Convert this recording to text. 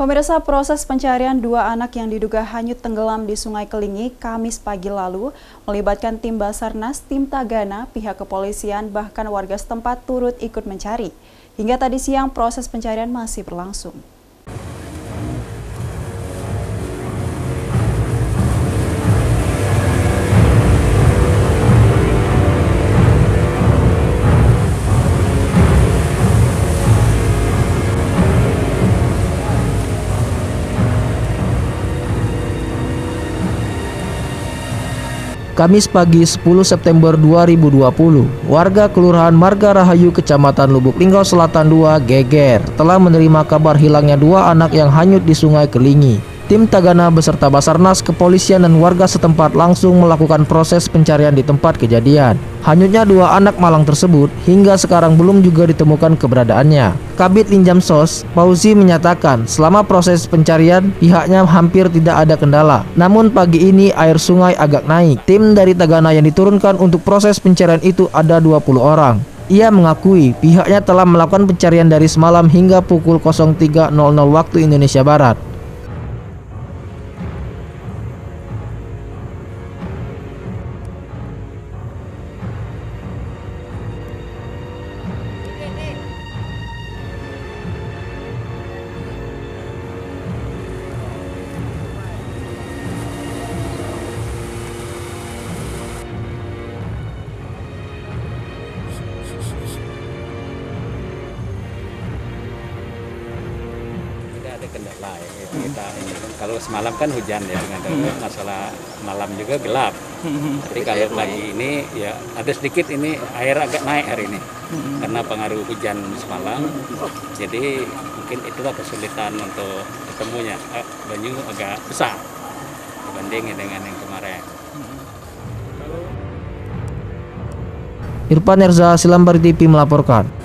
Pemirsa proses pencarian dua anak yang diduga hanyut tenggelam di Sungai Kelingi Kamis pagi lalu melibatkan tim Basarnas, tim Tagana, pihak kepolisian bahkan warga setempat turut ikut mencari. Hingga tadi siang proses pencarian masih berlangsung. Kamis pagi 10 September 2020, warga Kelurahan Marga Rahayu, Kecamatan Lubuk Linggau Selatan 2, Geger, telah menerima kabar hilangnya dua anak yang hanyut di Sungai Kelingi. Tim Tagana beserta Basarnas, kepolisian dan warga setempat langsung melakukan proses pencarian di tempat kejadian. Hanyutnya dua anak malang tersebut hingga sekarang belum juga ditemukan keberadaannya. Kabit Linjam Sos, Pauzi menyatakan selama proses pencarian pihaknya hampir tidak ada kendala. Namun pagi ini air sungai agak naik. Tim dari Tagana yang diturunkan untuk proses pencarian itu ada 20 orang. Ia mengakui pihaknya telah melakukan pencarian dari semalam hingga pukul 03.00 waktu Indonesia Barat. Kendala ya kita ini. Kalau semalam kan hujan ya dengan hmm. masalah malam juga gelap. Hmm. tapi kalau pagi ini ya ada sedikit ini air agak naik hari ini. Hmm. karena pengaruh hujan semalam. Jadi mungkin itulah kesulitan untuk ketemunya. Eh, banyu agak besar dibanding dengan yang kemarin. Irfan Erza Silambari TV melaporkan